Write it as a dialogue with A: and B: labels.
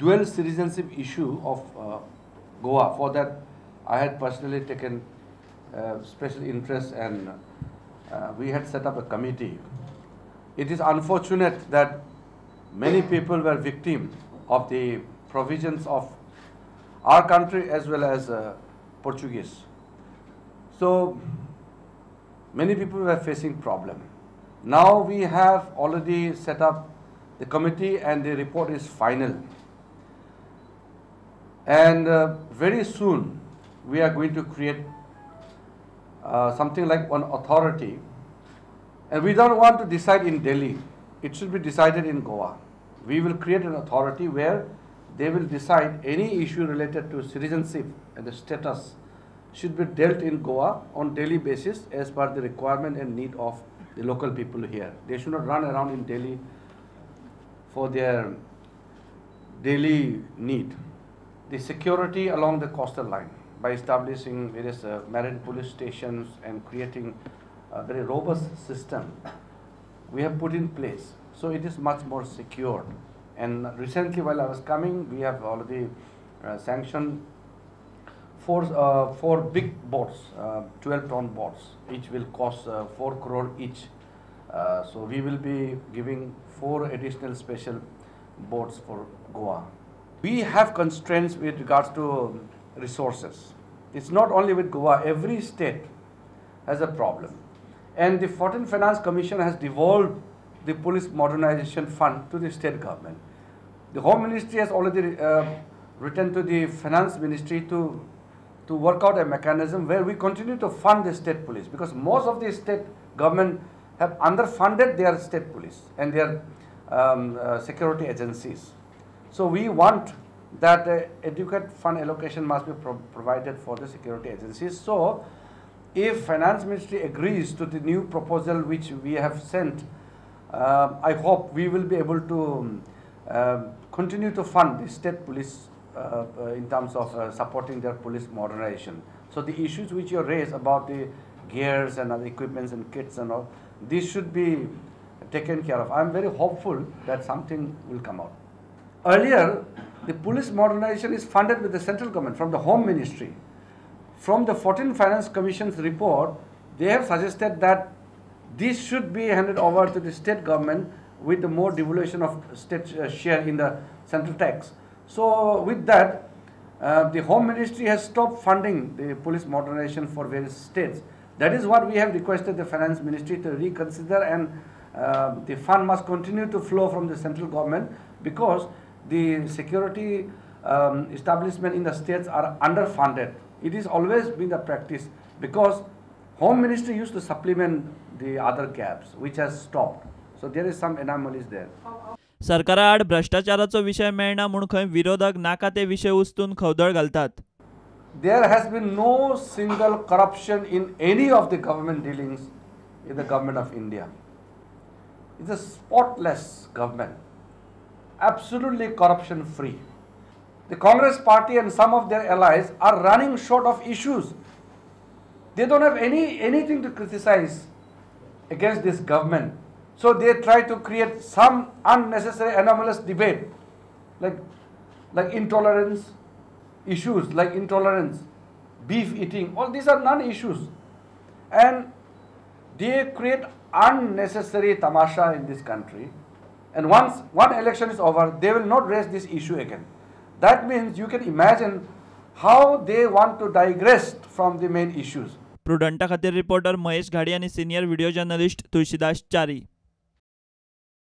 A: dual citizenship issue of uh, Goa. For that, I had personally taken uh, special interest and uh, we had set up a committee. It is unfortunate that many people were victims of the provisions of our country as well as uh, Portuguese. So many people were facing problem. Now we have already set up the committee and the report is final. And uh, very soon we are going to create uh, something like one authority. And we don't want to decide in Delhi. It should be decided in Goa. We will create an authority where they will decide any issue related to citizenship and the status should be dealt in Goa on daily basis as per the requirement and need of the local people here. They should not run around in Delhi for their daily need. The security along the coastal line by establishing various uh, marine police stations and creating a very robust system we have put in place. So it is much more secured. And recently while I was coming, we have already uh, sanctioned four, uh, four big boats, uh, 12 ton boats, each will cost uh, 4 crore each. Uh, so we will be giving four additional special boats for Goa. We have constraints with regards to resources. It's not only with Goa, every state has a problem. And the 14 Finance Commission has devolved the police modernization fund to the state government. The Home Ministry has already uh, written to the Finance Ministry to, to work out a mechanism where we continue to fund the state police because most of the state government have underfunded their state police and their um, uh, security agencies. So we want that uh, adequate fund allocation must be pro provided for the security agencies. So if finance ministry agrees to the new proposal which we have sent, uh, I hope we will be able to um, continue to fund the state police uh, uh, in terms of uh, supporting their police modernization. So the issues which you raised about the gears and other equipments and kits and all, this should be taken care of. I'm very hopeful that something will come out. Earlier, the police modernization is funded with the central government from the Home Ministry. From the 14 Finance Commission's report, they have suggested that this should be handed over to the state government with the more devolution of state uh, share in the central tax. So with that, uh, the Home Ministry has stopped funding the police modernization for various states. That is what we have requested the Finance Ministry to reconsider and uh, the fund must continue to flow from the central government because the security um, establishment in the states are underfunded. It is always been the practice because Home Ministry used to supplement the other gaps which has stopped. So there is some anomalies there.
B: सरकारा आड भ्रष्टाचाराचो विशय मेळना म्हूण खंय विरोधक नाका ते विशय उस्तून खवदळ घालतात
A: There has been no single corruption in any of the government dealings in the government of India. It's a spotless government, absolutely corruption free. The Congress party and some of their allies are running short of issues. They don't have any anything to criticize against this government. So they try to create some unnecessary anomalous debate like like intolerance, issues like intolerance, beef eating, all these are non-issues. And they create unnecessary tamasha in this country. And once one election is over, they will not raise this issue again. That means you can imagine how they want to digress from the main issues.
B: प्रुडंटा खातीर reporter Mahesh घाडी आनी senior video journalist Tulshidas Chari